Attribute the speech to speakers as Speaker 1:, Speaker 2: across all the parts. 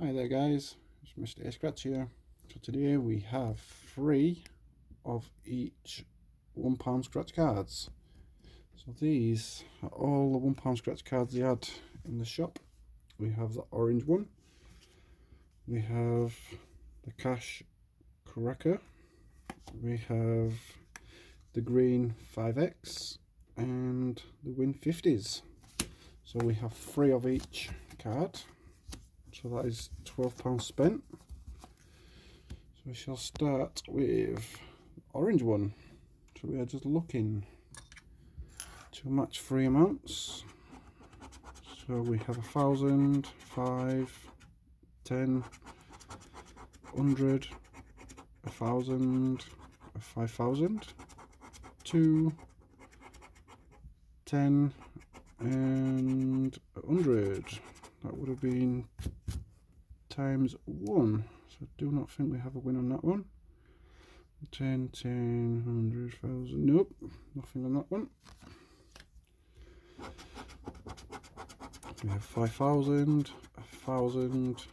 Speaker 1: Hi there guys, it's Mr. Scratch here. So today we have three of each one pound scratch cards. So these are all the one pound scratch cards they had in the shop. We have the orange one, we have the cash cracker, we have the green 5x and the win 50s. So we have three of each card so that is £12 spent. So we shall start with orange one. So we are just looking. To match three amounts. So we have a thousand five ten hundred a thousand a five thousand two ten and a hundred. That would have been times 1 so I do not think we have a win on that one. 10 10 100,000 nope nothing on that one. We have 5,000 a thousand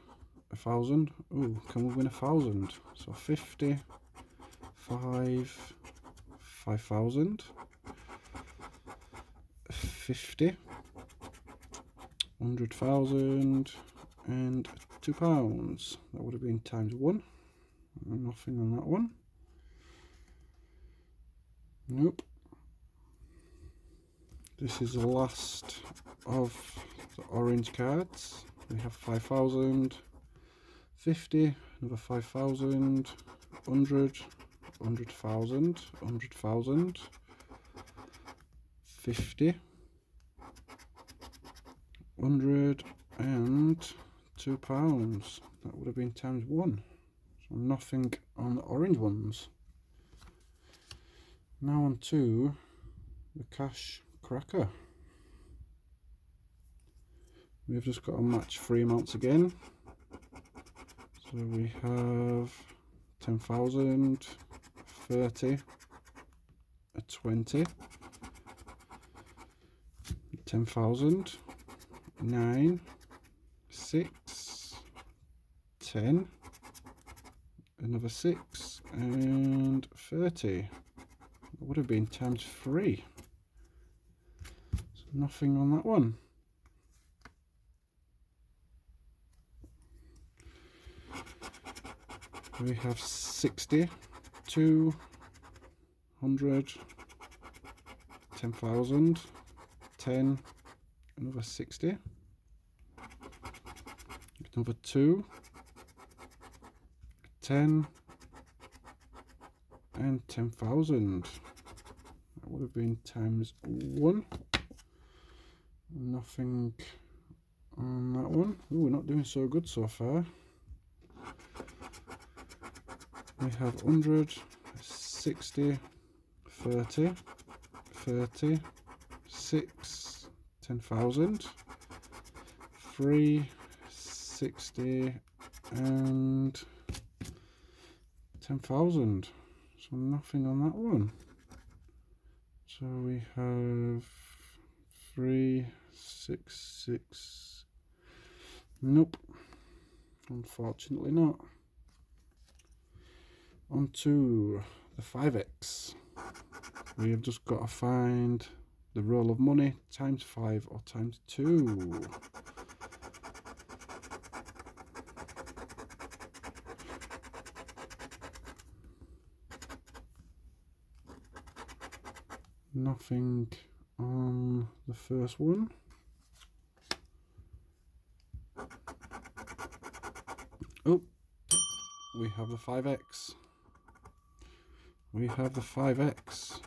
Speaker 1: a thousand. Oh can we win a thousand? So 50 5 5,000 50 100,000 and two pounds. That would have been times one. Uh, nothing on that one. Nope. This is the last of the orange cards. We have 5,000 50 another 5,000 100 100,000 100,000 50 100 and two pounds. That would have been times one. So nothing on the orange ones. Now on to the cash cracker. We've just got a match three amounts again. So we have 10,000 30 a 20 10,000 9 6 10 another 6 and 30 that would have been times 3 so nothing on that one. We have 60 200 10,000 10 another 60 another 2 10 and 10,000 that would have been times 1 nothing on that one. Ooh, we're not doing so good so far. We have 100 60 30 30 6 10,000 3 60 and 10,000 so nothing on that one. So we have 3 6 6 nope. Unfortunately not. On to the 5x we have just got to find the roll of money times 5 or times 2. Nothing on the first one. Oh, we have the 5x. We have the 5x.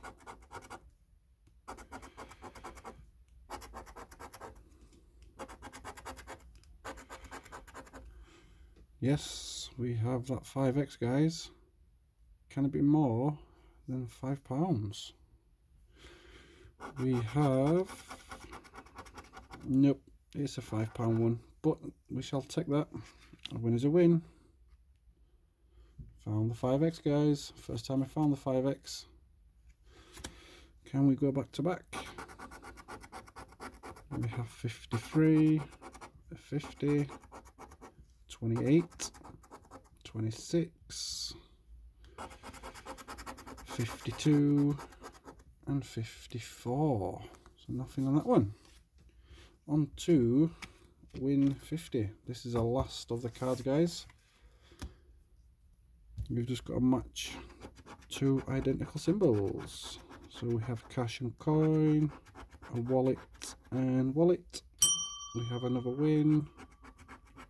Speaker 1: Yes, we have that 5x guys. Can it be more than £5? We have... Nope, it's a £5 one. But we shall take that. A win is a win. Found the 5x guys. First time I found the 5x. Can we go back to back? We have 53, 50, 28, 26, 52 and 54. So nothing on that one. On to win 50. This is the last of the cards guys. We've just got to match two identical symbols. So we have cash and coin, a wallet and wallet. We have another win,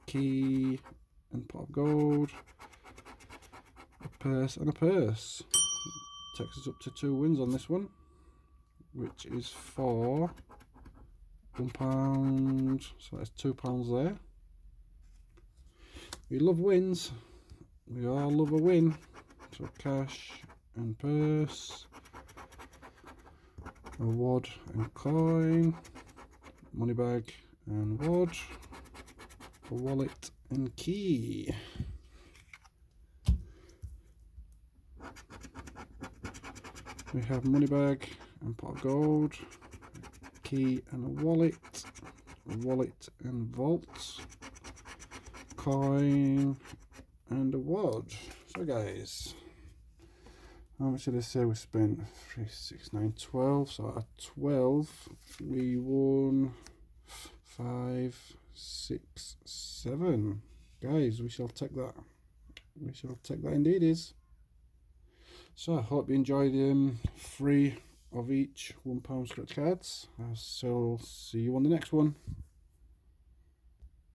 Speaker 1: key and pot of gold, a purse and a purse. Takes us up to two wins on this one, which is for one pound, so that's two pounds there. We love wins, we all love a win. So cash and purse, a wad and coin, money bag and wad, a wallet and key. We have money bag and pot of gold, key and a wallet, wallet and vault, coin and a wad. So guys, how much did I say we spent? 3, 6, 9, 12. So at 12 we won 5, 6, 7. Guys, we shall take that. We shall take that indeed is. So I hope you enjoyed um, three of each one pound scratch cards. I uh, shall see you on the next one.